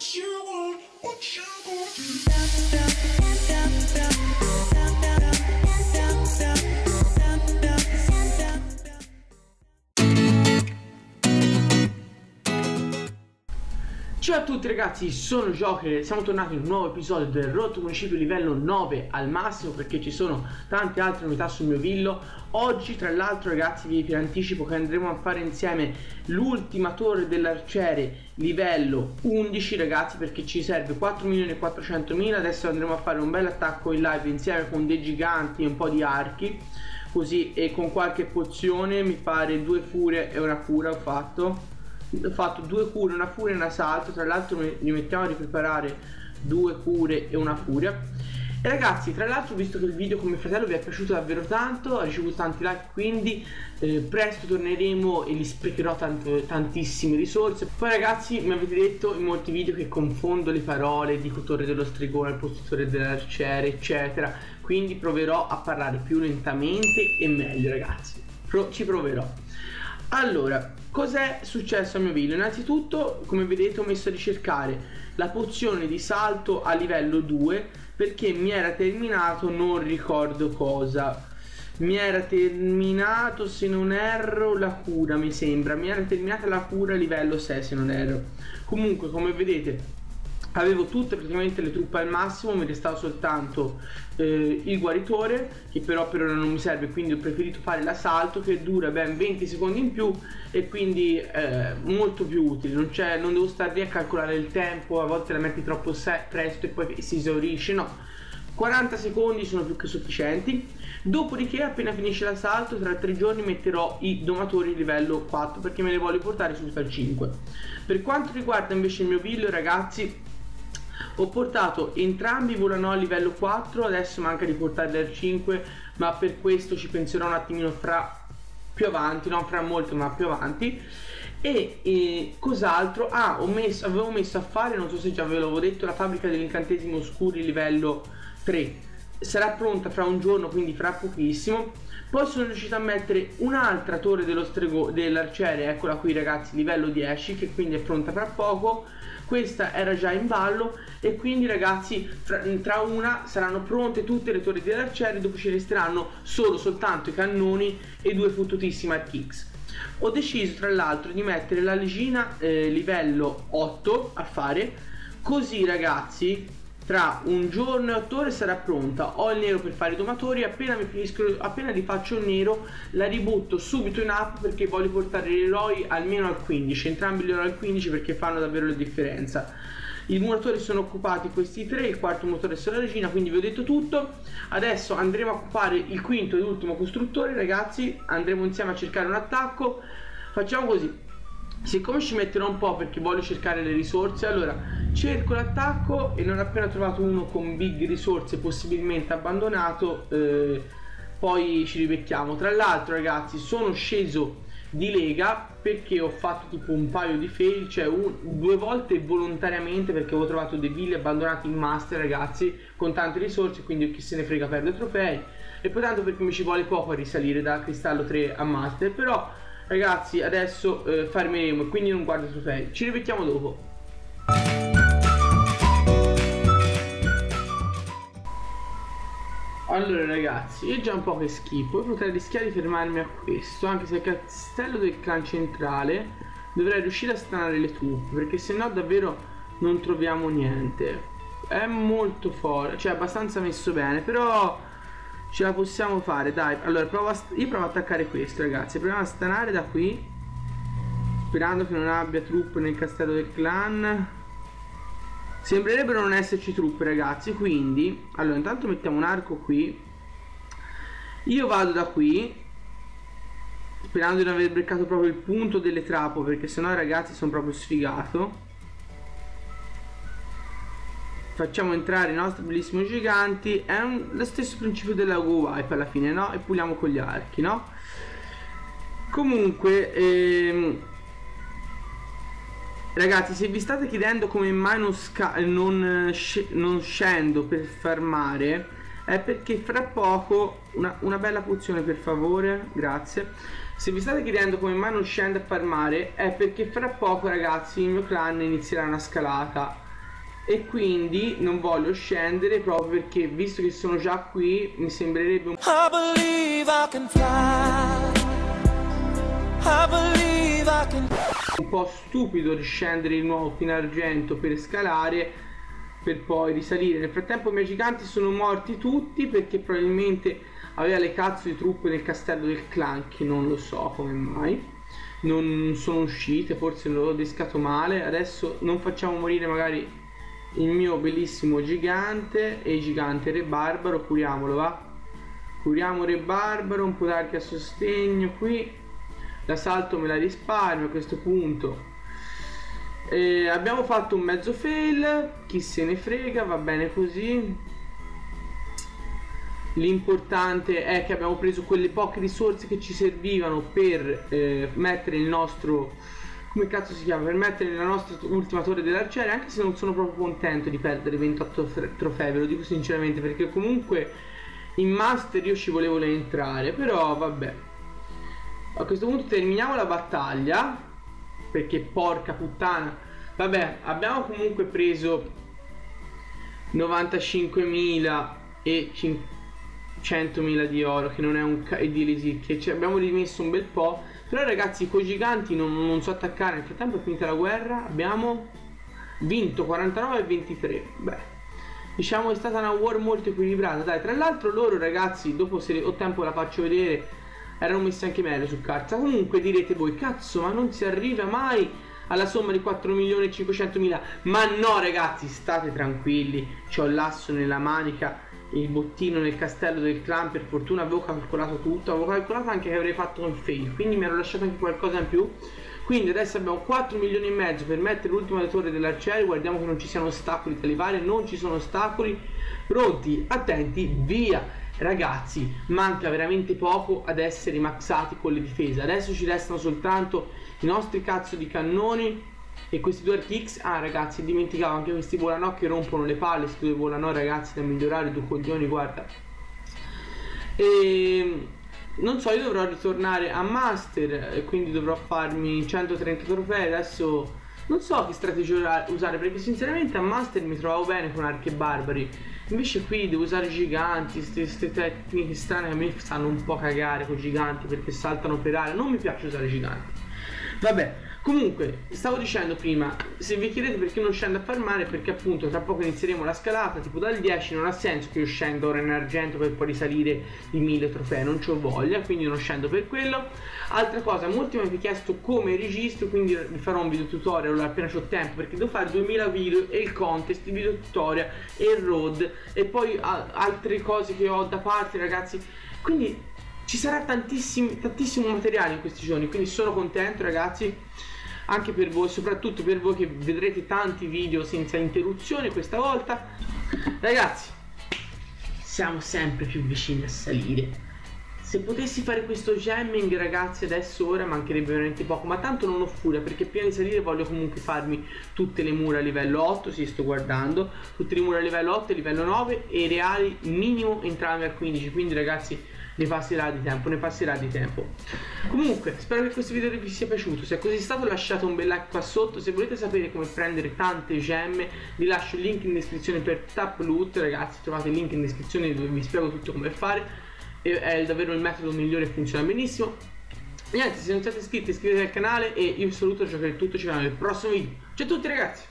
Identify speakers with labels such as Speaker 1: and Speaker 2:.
Speaker 1: what you want, what you want.
Speaker 2: Ciao a tutti ragazzi, sono Joker, siamo tornati in un nuovo episodio del Rotto Municipio livello 9 al massimo perché ci sono tante altre novità sul mio villo. Oggi tra l'altro ragazzi vi anticipo che andremo a fare insieme l'ultima torre dell'arciere livello 11 ragazzi perché ci serve 4 milioni e 400 mila. Adesso andremo a fare un bel attacco in live insieme con dei giganti e un po' di archi Così e con qualche pozione mi pare due furie e una cura ho fatto ho fatto due cure, una furia e un assalto, tra l'altro mi mettiamo a ripreparare due cure e una furia. E ragazzi, tra l'altro, visto che il video con mio fratello vi è piaciuto davvero tanto, ha ricevuto tanti like, quindi eh, presto torneremo e gli sprecherò tante, tantissime risorse. Poi ragazzi, mi avete detto in molti video che confondo le parole, dico torre dello stregone torre dell'arciere, eccetera. Quindi proverò a parlare più lentamente e meglio, ragazzi. Pro ci proverò. Allora, cos'è successo a mio video? Innanzitutto, come vedete, ho messo a ricercare la pozione di salto a livello 2 perché mi era terminato, non ricordo cosa. Mi era terminato, se non erro, la cura, mi sembra. Mi era terminata la cura a livello 6, se non erro. Comunque, come vedete, avevo tutte praticamente le truppe al massimo mi restava soltanto eh, il guaritore che però per ora non mi serve quindi ho preferito fare l'assalto che dura ben 20 secondi in più e quindi eh, molto più utile. Non, non devo stare lì a calcolare il tempo a volte la metti troppo presto e poi si esaurisce no. 40 secondi sono più che sufficienti. Dopodiché appena finisce l'assalto tra tre giorni metterò i domatori livello 4 perché me ne voglio portare sul al 5 per quanto riguarda invece il mio villo ragazzi ho portato entrambi volano a livello 4 adesso manca di portarli al 5 ma per questo ci penserò un attimino fra più avanti non fra molto ma più avanti. E, e cos'altro? Ah messo, avevo messo a fare non so se già ve l'avevo detto la fabbrica degli incantesimi oscuri livello 3 sarà pronta fra un giorno quindi fra pochissimo. Poi sono riuscito a mettere un'altra torre dell'arciere eccola qui ragazzi livello 10 che quindi è pronta fra poco questa era già in ballo e quindi ragazzi tra, tra una saranno pronte tutte le torri dell'arciere dopo ci resteranno solo soltanto i cannoni e due fottutissime archix ho deciso tra l'altro di mettere la legina eh, livello 8 a fare. Così ragazzi tra un giorno e otto ore sarà pronta. Ho il nero per fare i domatori appena mi finisco appena li faccio il nero la ributto subito in app perché voglio portare gli eroi almeno al 15 entrambi gli eroi al 15 perché fanno davvero la differenza. I muratori sono occupati questi tre il quarto motore è la regina quindi vi ho detto tutto. Adesso andremo a occupare il quinto e ultimo costruttore ragazzi. Andremo insieme a cercare un attacco. Facciamo così siccome ci metterò un po' perché voglio cercare le risorse allora cerco l'attacco e non appena trovato uno con big risorse possibilmente abbandonato eh, poi ci rivecchiamo. Tra l'altro ragazzi sono sceso di lega perché ho fatto tipo un paio di fail cioè un, due volte volontariamente perché avevo trovato dei villi abbandonati in master ragazzi con tante risorse quindi chi se ne frega perde trofei. E poi tanto perché mi ci vuole poco a risalire da cristallo 3 a master però Ragazzi, adesso eh, farmeremo, quindi non guardo i trofei. Ci rivediamo dopo. Allora ragazzi, io già un po' che schifo, potrei rischiare di fermarmi a questo, anche se il castello del clan centrale dovrei riuscire a stanare le truppe, perché se no davvero non troviamo niente. È molto forte, cioè abbastanza messo bene, però Ce la possiamo fare, dai. Allora, provo io provo ad attaccare questo, ragazzi. Proviamo a stanare da qui. Sperando che non abbia truppe nel castello del clan. Sembrerebbero non esserci truppe, ragazzi. Quindi, allora, intanto mettiamo un arco qui. Io vado da qui. Sperando di non aver beccato proprio il punto delle trapo, perché sennò, ragazzi, sono proprio sfigato facciamo entrare i nostri bellissimi giganti è un, lo stesso principio della go wipe alla fine no? e puliamo con gli archi no? comunque ehm, ragazzi se vi state chiedendo come mai non, non, non scendo per farmare è perché fra poco una, una, bella pozione per favore grazie se vi state chiedendo come mai non scendo a farmare è perché fra poco ragazzi il mio clan inizierà una scalata e quindi non voglio scendere proprio perché visto che sono già qui mi sembrerebbe un, un po' stupido riscendere di nuovo fino a argento per scalare per poi risalire. Nel frattempo i miei giganti sono morti tutti perché probabilmente aveva le cazzo di truppe nel castello del clan che non lo so come mai. Non sono uscite forse l'ho descato male. Adesso non facciamo morire magari il mio bellissimo gigante e gigante re barbaro curiamolo va? Curiamo re barbaro un po' d'archi a sostegno qui. L'assalto me la risparmio a questo punto. Eh, abbiamo fatto un mezzo fail chi se ne frega va bene così. L'importante è che abbiamo preso quelle poche risorse che ci servivano per eh, mettere il nostro come cazzo si chiama per mettere la nostra ultima torre dell'arciere anche se non sono proprio contento di perdere 28 fr- trofei ve lo dico sinceramente perché comunque in master io ci volevo entrare però vabbè. A questo punto terminiamo la battaglia perché porca puttana. Vabbè abbiamo comunque preso 95.000 e 100.000 di oro che non è un ca- e di lesicche ci abbiamo rimesso un bel po' però ragazzi con i giganti non, non so attaccare. Nel frattempo è finita la guerra abbiamo vinto 49 e 23 beh diciamo è stata una war molto equilibrata. Dai tra l'altro loro ragazzi dopo se ho tempo la faccio vedere. Erano messi anche meglio su carta. Comunque direte voi cazzo ma non si arriva mai alla somma di 4 milioni e 500 mila ma no ragazzi state tranquilli. C'ho l'asso nella manica il bottino nel castello del clan per fortuna avevo calcolato tutto avevo calcolato anche che avrei fatto un fail quindi mi ero lasciato anche qualcosa in più. Quindi adesso abbiamo 4 milioni e mezzo per mettere l'ultima torre dell'arciere guardiamo che non ci siano ostacoli tra le varie non ci sono ostacoli pronti attenti via! Ragazzi manca veramente poco ad essere maxati con le difese adesso ci restano soltanto i nostri cazzo di cannoni e questi due RTX ah ragazzi dimenticavo anche questi volanò che rompono le palle questi due volanò ragazzi da migliorare due coglioni guarda. E non so io dovrò ritornare a master quindi dovrò farmi 130 trofei adesso non so che strategia usare perché sinceramente a master mi trovavo bene con archi barbari. Invece qui devo usare giganti queste tecniche strane che a me stanno un po' cagare con giganti perché saltano per aria. Non mi piace usare giganti. Vabbè Comunque, stavo dicendo prima, se vi chiedete perché non scendo a farmare, perché appunto tra poco inizieremo la scalata, tipo dal 10 non ha senso che io scendo ora in argento per poi risalire di 1000 trofei, non c'ho voglia, quindi non scendo per quello. Altra cosa, molti mi hanno chiesto come registro, quindi vi farò un video tutorial appena ho tempo, perché devo fare 2000 video e il contest, il video tutorial e il road e poi altre cose che ho da parte, ragazzi. Quindi ci sarà tantissimo, materiale in questi giorni, quindi sono contento, ragazzi anche per voi, soprattutto per voi che vedrete tanti video senza interruzione questa volta. Ragazzi, siamo sempre più vicini a salire. Se potessi fare questo jamming ragazzi adesso ora mancherebbe veramente poco Ma tanto non ho furia perché prima di salire voglio comunque farmi tutte le mura a livello 8 Si sto guardando Tutte le mura a livello 8 e livello 9 E reali minimo entrambi al 15 Quindi ragazzi ne passerà di tempo, ne passerà di tempo. Comunque, spero che questo video vi sia piaciuto. Se è così stato, lasciate un bel like qua sotto. Se volete sapere come prendere tante gemme, vi lascio il link in descrizione per Tap Loot. Ragazzi, trovate il link in descrizione dove vi spiego tutto come fare. È davvero il metodo migliore e funziona benissimo. Niente, se non siete iscritti iscrivetevi al canale e io vi saluto, giocherò tutto, ci vediamo nel prossimo video. Ciao a tutti ragazzi!